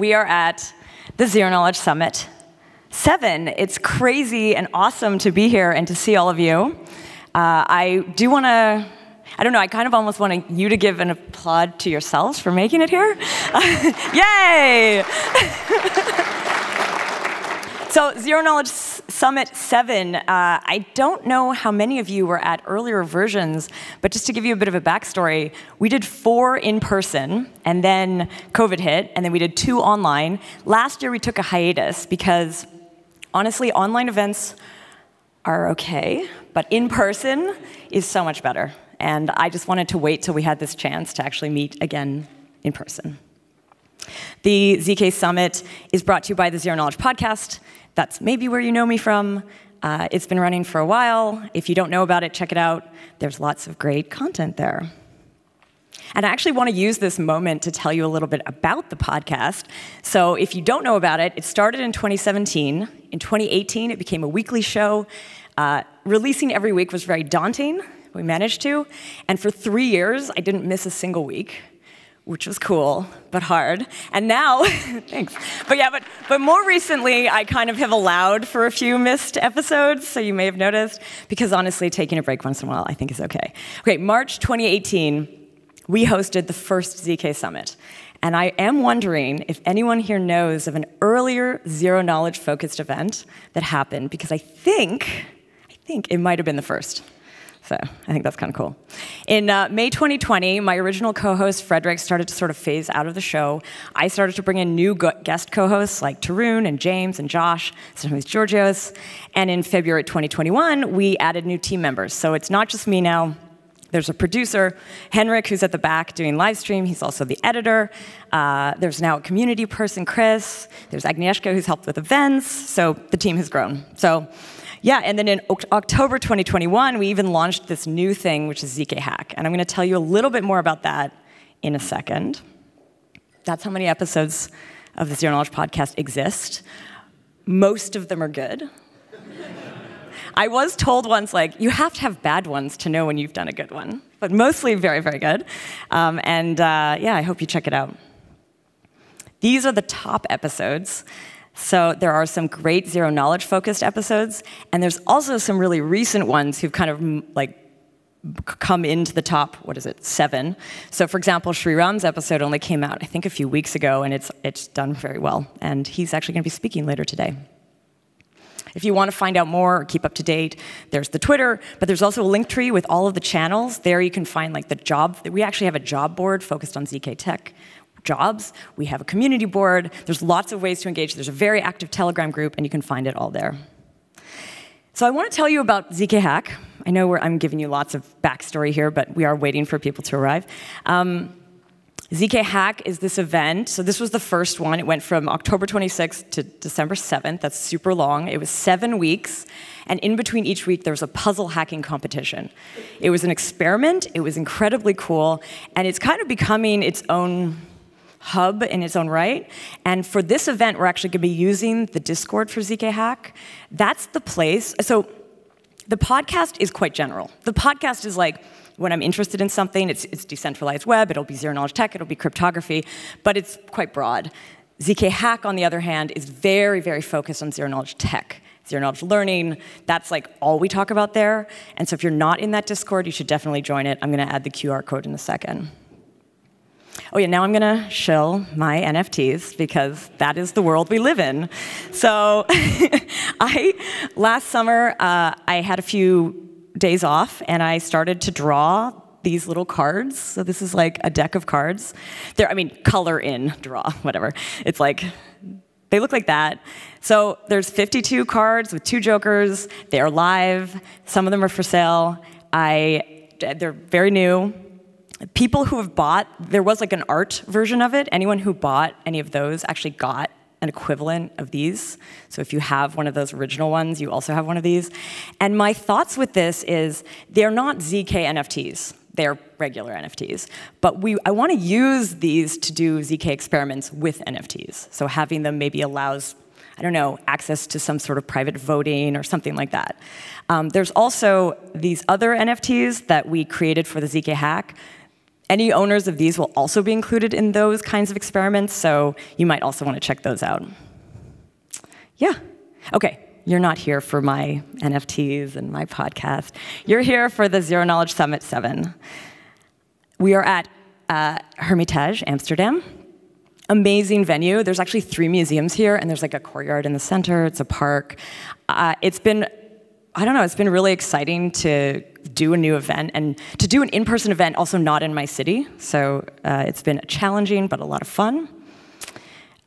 we are at the Zero Knowledge Summit 7. It's crazy and awesome to be here and to see all of you. Uh, I do want to, I don't know, I kind of almost want you to give an applaud to yourselves for making it here. Yay! so, Zero Knowledge Summit 7, uh, I don't know how many of you were at earlier versions, but just to give you a bit of a backstory, we did four in person, and then COVID hit, and then we did two online. Last year we took a hiatus because, honestly, online events are okay, but in person is so much better. And I just wanted to wait till we had this chance to actually meet again in person. The ZK Summit is brought to you by the Zero Knowledge Podcast. That's maybe where you know me from. Uh, it's been running for a while. If you don't know about it, check it out. There's lots of great content there. And I actually want to use this moment to tell you a little bit about the podcast. So, if you don't know about it, it started in 2017. In 2018, it became a weekly show. Uh, releasing every week was very daunting. We managed to. And for three years, I didn't miss a single week which was cool, but hard. And now, thanks. But yeah, but, but more recently, I kind of have allowed for a few missed episodes, so you may have noticed, because honestly, taking a break once in a while I think is okay. Okay, March 2018, we hosted the first ZK Summit. And I am wondering if anyone here knows of an earlier zero knowledge focused event that happened, because I think, I think it might have been the first. So I think that's kind of cool. In uh, May 2020, my original co-host Fredrik started to sort of phase out of the show. I started to bring in new guest co-hosts like Tarun and James and Josh, sometimes Georgios. And in February 2021, we added new team members. So it's not just me now. There's a producer, Henrik, who's at the back doing live stream. He's also the editor. Uh, there's now a community person, Chris. There's Agnieszka, who's helped with events. So the team has grown. So yeah, and then in October 2021, we even launched this new thing, which is ZK Hack. And I'm going to tell you a little bit more about that in a second. That's how many episodes of the Zero Knowledge podcast exist. Most of them are good. I was told once, like, you have to have bad ones to know when you've done a good one, but mostly very, very good. Um, and uh, yeah, I hope you check it out. These are the top episodes. So there are some great zero knowledge focused episodes, and there's also some really recent ones who've kind of like come into the top, what is it, seven. So for example, Sriram's episode only came out, I think, a few weeks ago, and it's, it's done very well. And he's actually going to be speaking later today. If you want to find out more or keep up to date, there's the Twitter, but there's also a link tree with all of the channels. There you can find like the job, we actually have a job board focused on ZK Tech jobs. We have a community board. There's lots of ways to engage. There's a very active Telegram group, and you can find it all there. So I want to tell you about ZK Hack. I know I'm giving you lots of backstory here, but we are waiting for people to arrive. Um, ZK Hack is this event. So this was the first one. It went from October 26th to December 7th. That's super long. It was seven weeks. And in between each week, there was a puzzle hacking competition. It was an experiment. It was incredibly cool. And it's kind of becoming its own hub in its own right. And for this event, we're actually going to be using the Discord for ZK Hack. That's the place. So the podcast is quite general. The podcast is like, when I'm interested in something, it's, it's decentralized web, it'll be zero knowledge tech, it'll be cryptography, but it's quite broad. ZK Hack, on the other hand, is very, very focused on zero knowledge tech, zero knowledge learning. That's like all we talk about there. And so if you're not in that Discord, you should definitely join it. I'm going to add the QR code in a second. Oh yeah, now I'm gonna show my NFTs because that is the world we live in. So I, last summer, uh, I had a few days off and I started to draw these little cards. So this is like a deck of cards. They're, I mean, color in, draw, whatever. It's like, they look like that. So there's 52 cards with two jokers. They are live. Some of them are for sale. I, they're very new people who have bought, there was like an art version of it. Anyone who bought any of those actually got an equivalent of these. So if you have one of those original ones, you also have one of these. And my thoughts with this is they're not ZK NFTs. They're regular NFTs. But we, I want to use these to do ZK experiments with NFTs. So having them maybe allows I don't know, access to some sort of private voting or something like that. Um, there's also these other NFTs that we created for the ZK hack Any owners of these will also be included in those kinds of experiments, so you might also want to check those out. Yeah. Okay, you're not here for my NFTs and my podcast. You're here for the Zero Knowledge Summit 7. We are at uh, Hermitage, Amsterdam. Amazing venue. There's actually three museums here, and there's like a courtyard in the center. It's a park. Uh, it's been, I don't know, it's been really exciting to do a new event and to do an in-person event also not in my city. So uh, it's been challenging, but a lot of fun.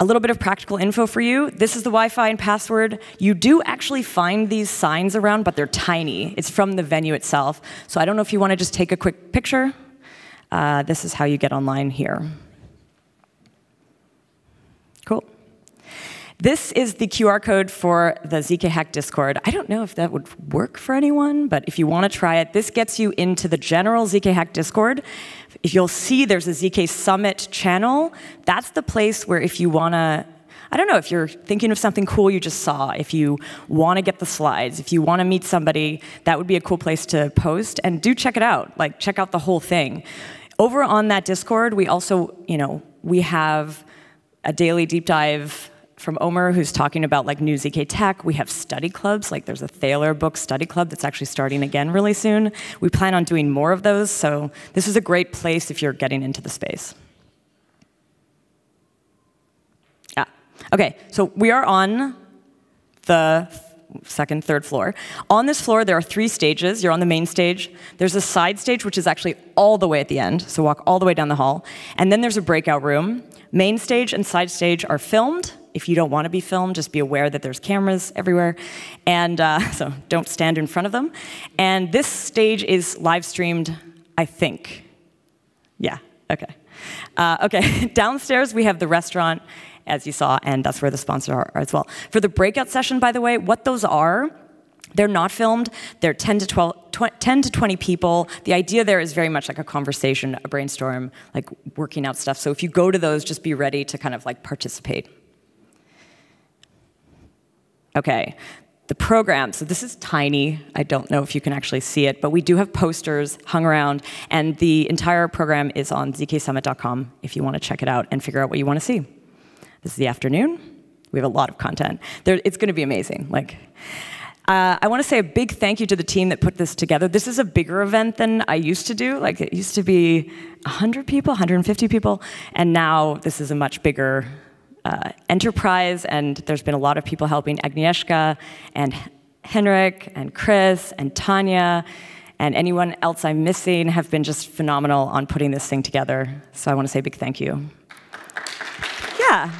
A little bit of practical info for you. This is the Wi-Fi and password. You do actually find these signs around, but they're tiny. It's from the venue itself. So I don't know if you want to just take a quick picture. Uh, this is how you get online here. Cool. This is the QR code for the ZK Hack Discord. I don't know if that would work for anyone, but if you want to try it, this gets you into the general ZK Hack Discord. If you'll see there's a ZK Summit channel, that's the place where if you want to I don't know, if you're thinking of something cool you just saw, if you want to get the slides, if you want to meet somebody, that would be a cool place to post. And do check it out. Like, check out the whole thing. Over on that Discord, we also, you know, we have a daily deep dive from Omer, who's talking about like new ZK tech. We have study clubs, like there's a Thaler book study club that's actually starting again really soon. We plan on doing more of those, so this is a great place if you're getting into the space. Yeah. Okay, so we are on the second, third floor. On this floor, there are three stages. You're on the main stage. There's a side stage, which is actually all the way at the end, so walk all the way down the hall. And then there's a breakout room. Main stage and side stage are filmed. If you don't want to be filmed, just be aware that there's cameras everywhere. And uh, so don't stand in front of them. And this stage is live streamed, I think. Yeah, okay. Uh, okay, downstairs we have the restaurant as you saw, and that's where the sponsors are as well. For the breakout session, by the way, what those are, they're not filmed. They're 10 to 12, 10 to 20 people. The idea there is very much like a conversation, a brainstorm, like working out stuff. So if you go to those, just be ready to kind of like participate. Okay, the program, so this is tiny. I don't know if you can actually see it, but we do have posters hung around, and the entire program is on zksummit.com if you want to check it out and figure out what you want to see. This is the afternoon. We have a lot of content. There, it's going to be amazing. Like, uh, I want to say a big thank you to the team that put this together. This is a bigger event than I used to do. Like, it used to be 100 people, 150 people, and now this is a much bigger uh, enterprise, and there's been a lot of people helping Agnieszka and Henrik and Chris and Tanya and anyone else I'm missing have been just phenomenal on putting this thing together. So I want to say a big thank you. Yeah.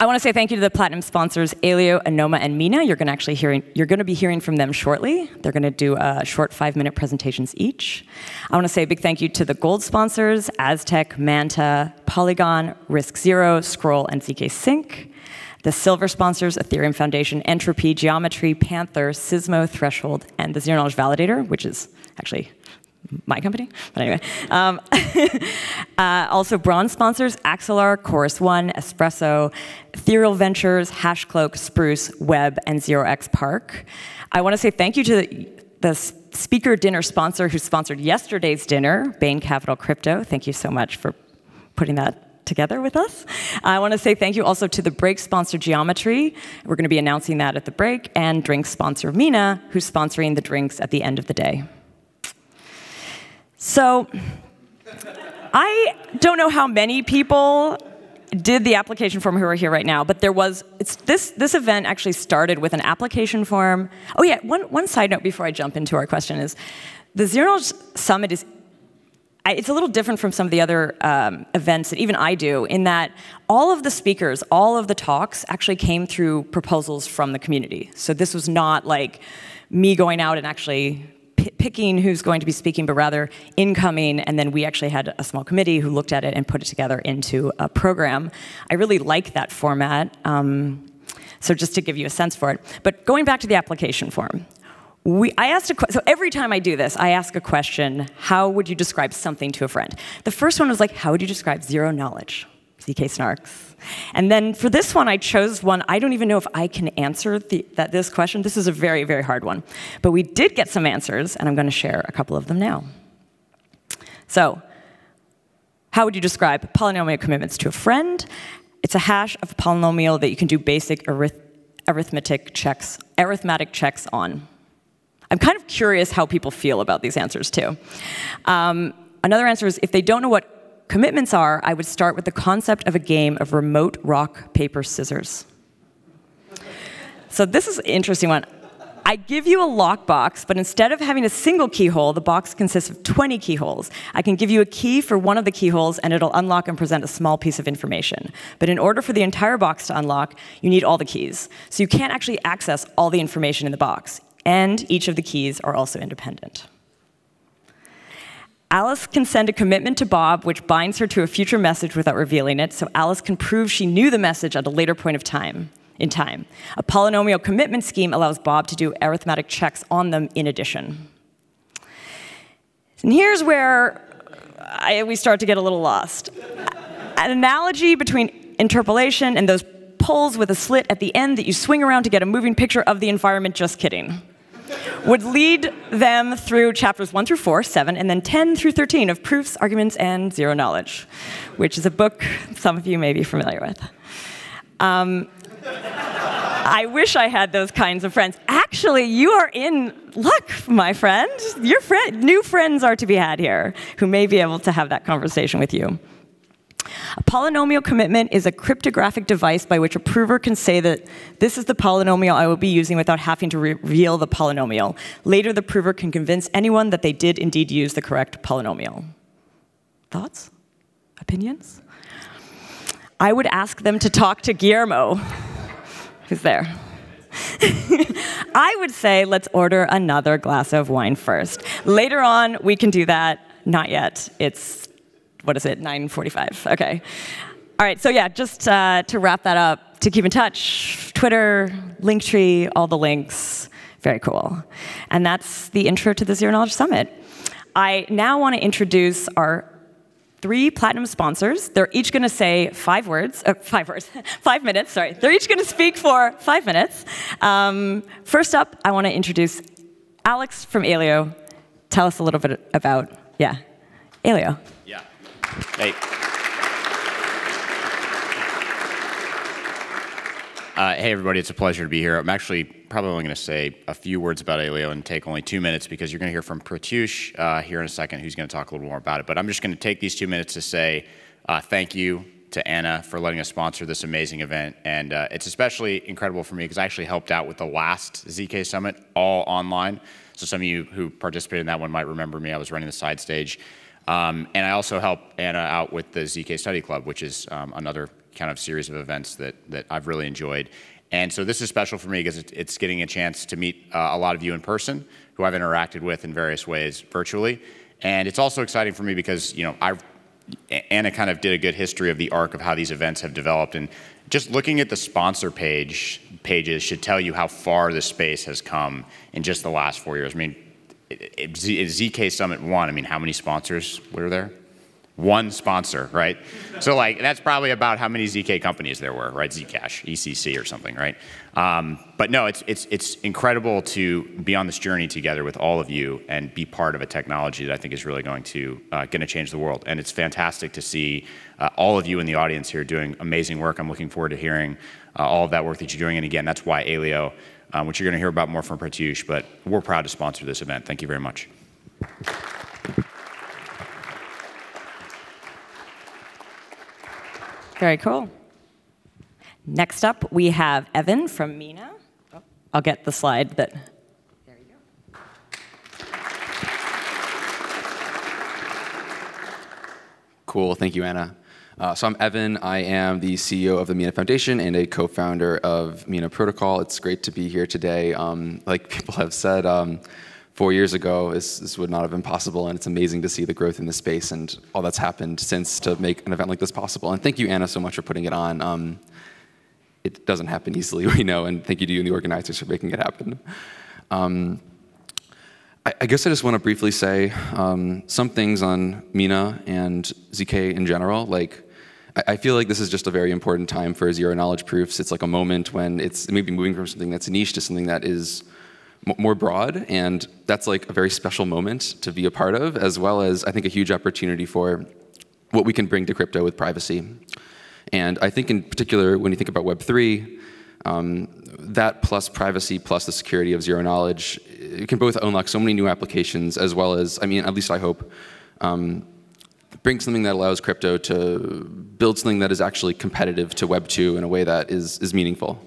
I want to say thank you to the platinum sponsors, Aleo, Anoma, and Mina. You're going to actually hearing, you're going to be hearing from them shortly. They're going to do a short five-minute presentations each. I want to say a big thank you to the gold sponsors, Aztec, Manta, Polygon, RISC Zero, Scroll, and ZK Sync. The silver sponsors, Ethereum Foundation, Entropy, Geometry, Panther, Sismo, Threshold, and the Zero Knowledge Validator, which is actually my company, but anyway. Um, uh, also, bronze sponsors Axelar, Chorus One, Espresso, Ethereal Ventures, Hashcloak, Spruce, Web, and 0xPARC. I want to say thank you to the, the speaker dinner sponsor who sponsored yesterday's dinner, Bain Capital Crypto. Thank you so much for putting that together with us. I want to say thank you also to the break sponsor Geometry. We're going to be announcing that at the break, and drink sponsor Mina, who's sponsoring the drinks at the end of the day. So I don't know how many people did the application form who are here right now, but there was, this, this event actually started with an application form. Oh yeah, one, one side note before I jump into our question is, the Zero Knowledge Summit is, it's a little different from some of the other um, events that even I do, in that all of the speakers, all of the talks actually came through proposals from the community. So this was not like me going out and actually picking who's going to be speaking, but rather incoming, and then we actually had a small committee who looked at it and put it together into a program. I really like that format, um, so just to give you a sense for it. But going back to the application form, we, I asked a so every time I do this, I ask a question, how would you describe something to a friend? The first one was like, how would you describe zero knowledge? ZK snarks. And then for this one, I chose one. I don't even know if I can answer the, that, this question. This is a very, very hard one. But we did get some answers, and I'm going to share a couple of them now. So, how would you describe polynomial commitments to a friend? It's a hash of a polynomial that you can do basic arith arithmetic checks, arithmetic checks on. I'm kind of curious how people feel about these answers too. Um, another answer is if they don't know what commitments are, I would start with the concept of a game of remote rock, paper, scissors. So this is an interesting one. I give you a lockbox, but instead of having a single keyhole, the box consists of 20 keyholes. I can give you a key for one of the keyholes, and it'll unlock and present a small piece of information. But in order for the entire box to unlock, you need all the keys. So you can't actually access all the information in the box, and each of the keys are also independent. Alice can send a commitment to Bob, which binds her to a future message without revealing it, so Alice can prove she knew the message at a later point of time in time. A polynomial commitment scheme allows Bob to do arithmetic checks on them in addition. And here's where I, we start to get a little lost. An analogy between interpolation and those poles with a slit at the end that you swing around to get a moving picture of the environment, just kidding, would lead them through chapters 1 through 4, 7, and then 10 through 13 of Proofs, Arguments, and Zero Knowledge, which is a book some of you may be familiar with. Um, I wish I had those kinds of friends. Actually, you are in luck, my friend. Your friend, new friends are to be had here who may be able to have that conversation with you. A polynomial commitment is a cryptographic device by which a prover can say that this is the polynomial I will be using without having to reveal the polynomial. Later, the prover can convince anyone that they did indeed use the correct polynomial. Thoughts? Opinions? I would ask them to talk to Guillermo who's there. I would say let's order another glass of wine first. Later on, we can do that. Not yet. It's, what is it, 9.45? Okay. All right, so yeah, just uh, to wrap that up, to keep in touch, Twitter, Linktree, all the links. Very cool. And that's the intro to the Zero Knowledge Summit. I now want to introduce our three platinum sponsors. They're each going to say five words, uh, five words, five minutes, sorry. They're each going to speak for five minutes. Um, first up, I want to introduce Alex from Aleo. Tell us a little bit about, yeah, Aleo. Yeah. Hey. Uh, hey, everybody, it's a pleasure to be here. I'm actually probably only going to say a few words about Aleo and take only two minutes because you're going to hear from Pratyush uh, here in a second, who's going to talk a little more about it. But I'm just going to take these two minutes to say uh, thank you to Anna for letting us sponsor this amazing event. And uh, it's especially incredible for me because I actually helped out with the last ZK Summit, all online. So some of you who participated in that one might remember me. I was running the side stage. Um, and I also help Anna out with the ZK Study Club, which is um, another kind of series of events that, that I've really enjoyed. And so this is special for me because it's getting a chance to meet uh, a lot of you in person who I've interacted with in various ways virtually. And it's also exciting for me because, you know, I, Anna kind of did a good history of the arc of how these events have developed. And just looking at the sponsor page pages should tell you how far the space has come in just the last four years. I mean, ZK Summit 1, I mean, how many sponsors were there? one sponsor, right? So like that's probably about how many ZK companies there were, right? Zcash, ECC or something, right? Um, but no, it's, it's, it's incredible to be on this journey together with all of you and be part of a technology that I think is really going to, uh, going to change the world. And it's fantastic to see uh, all of you in the audience here doing amazing work. I'm looking forward to hearing uh, all of that work that you're doing. And again, that's why Aleo, um, which you're going to hear about more from Pratyush, but we're proud to sponsor this event. Thank you very much. Very cool. Next up, we have Evan from Mina. Oh, I'll get the slide that. There you go. Cool. Thank you, Anna. Uh, so I'm Evan. I am the CEO of the Mina Foundation and a co-founder of Mina Protocol. It's great to be here today. Um, like people have said, um, four years ago, this, this, would not have been possible, and it's amazing to see the growth in the space and all that's happened since to make an event like this possible. And thank you, Anna, so much for putting it on. Um, it doesn't happen easily, we know, and thank you to you and the organizers for making it happen. Um, I, I, guess I just want to briefly say um, some things on Mina and ZK in general. Like, I feel like this is just a very important time for zero knowledge proofs. It's like a moment when it's maybe moving from something that's niche to something that is more broad, and that's like a very special moment to be a part of, as well as I think a huge opportunity for what we can bring to crypto with privacy. And I think in particular, when you think about Web3, um, that plus privacy plus the security of zero knowledge it can both unlock so many new applications as well as, I mean, at least I hope, um, bring something that allows crypto to build something that is actually competitive to Web 2 in a way that is, is meaningful.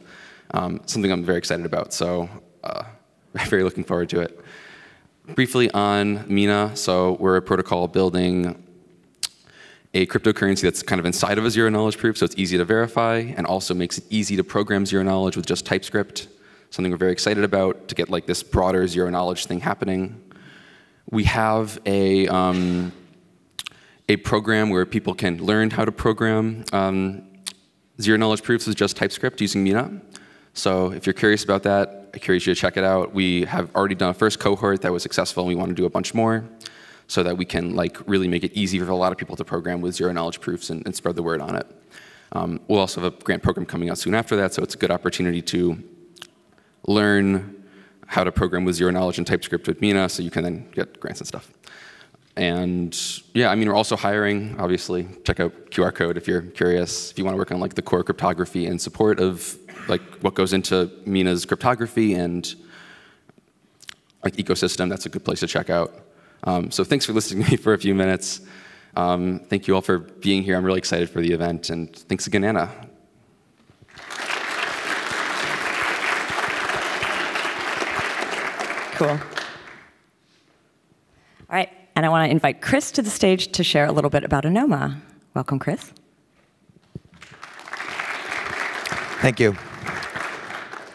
Um, something I'm very excited about. So uh, very looking forward to it. Briefly on Mina, so we're a protocol building a cryptocurrency that's kind of inside of a zero knowledge proof, so it's easy to verify, and also makes it easy to program zero knowledge with just TypeScript. Something we're very excited about to get like this broader zero knowledge thing happening. We have a um, a program where people can learn how to program um, zero knowledge proofs with just TypeScript using Mina. So if you're curious about that, I encourage you to check it out. We have already done a first cohort that was successful, and we want to do a bunch more so that we can like really make it easy for a lot of people to program with zero knowledge proofs and, and spread the word on it. Um, we'll also have a grant program coming out soon after that, so it's a good opportunity to learn how to program with zero knowledge and TypeScript with Mina, so you can then get grants and stuff. And yeah, I mean, we're also hiring, obviously. Check out QR code if you're curious. If you want to work on like the core cryptography and support of like what goes into Mina's cryptography and like ecosystem, that's a good place to check out. Um, so thanks for listening to me for a few minutes. Um, thank you all for being here. I'm really excited for the event, and thanks again, Anna. Cool. And I want to invite Chris to the stage to share a little bit about Anoma. Welcome, Chris. Thank you.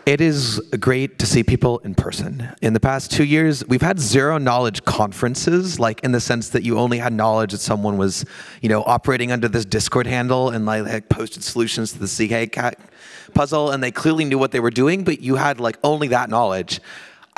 It is great to see people in person. In the past two years, we've had zero knowledge conferences, like in the sense that you only had knowledge that someone was, you know, operating under this Discord handle and like, posted solutions to the ZK puzzle, and they clearly knew what they were doing, but you had like only that knowledge.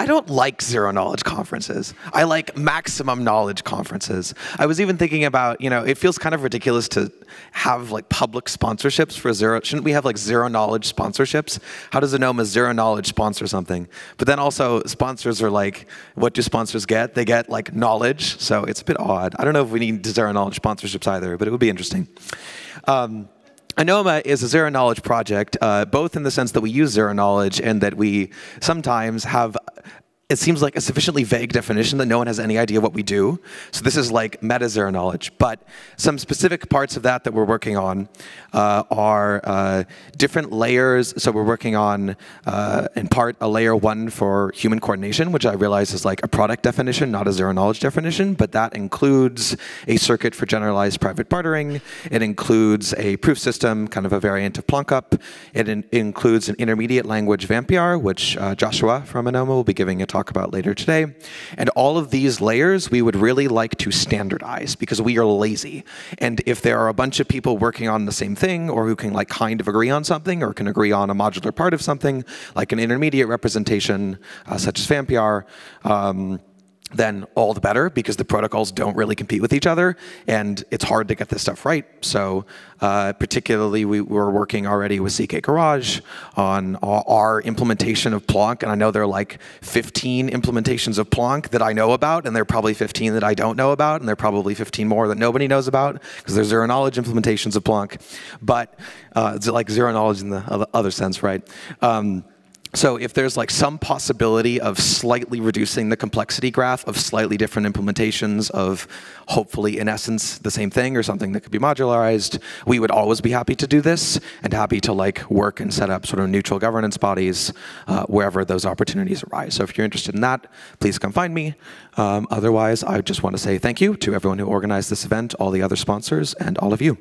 I don't like zero knowledge conferences. I like maximum knowledge conferences. I was even thinking about, you know, it feels kind of ridiculous to have like public sponsorships for zero. Shouldn't we have like zero knowledge sponsorships? How does Anoma zero knowledge sponsor something? But then also sponsors are like, what do sponsors get? They get like knowledge. So it's a bit odd. I don't know if we need zero knowledge sponsorships either, but it would be interesting. Um, Anoma is a zero knowledge project, uh, both in the sense that we use zero knowledge and that we sometimes have it seems like a sufficiently vague definition that no one has any idea what we do. So this is like meta zero knowledge. But some specific parts of that that we're working on uh, are uh, different layers. So we're working on, uh, in part, a layer one for human coordination, which I realize is like a product definition, not a zero knowledge definition. But that includes a circuit for generalized private bartering. It includes a proof system, kind of a variant of PlonkUp. It in includes an intermediate language VampIR, which uh, Joshua from Anoma will be giving a talk talk about later today. And all of these layers we would really like to standardize because we are lazy. And if there are a bunch of people working on the same thing or who can like kind of agree on something or can agree on a modular part of something, like an intermediate representation uh, such as VampIR, um, then all the better because the protocols don't really compete with each other and it's hard to get this stuff right. So uh, particularly we were working already with ZK Garage on our implementation of Plonk and I know there are like 15 implementations of Plonk that I know about and there are probably 15 that I don't know about and there are probably 15 more that nobody knows about because there's zero knowledge implementations of Plonk. But uh, it's like zero knowledge in the other sense, right? Um, so if there's like some possibility of slightly reducing the complexity graph of slightly different implementations of hopefully in essence the same thing or something that could be modularized, we would always be happy to do this and happy to like work and set up sort of neutral governance bodies uh, wherever those opportunities arise. So if you're interested in that, please come find me. Um, otherwise, I just want to say thank you to everyone who organized this event, all the other sponsors, and all of you.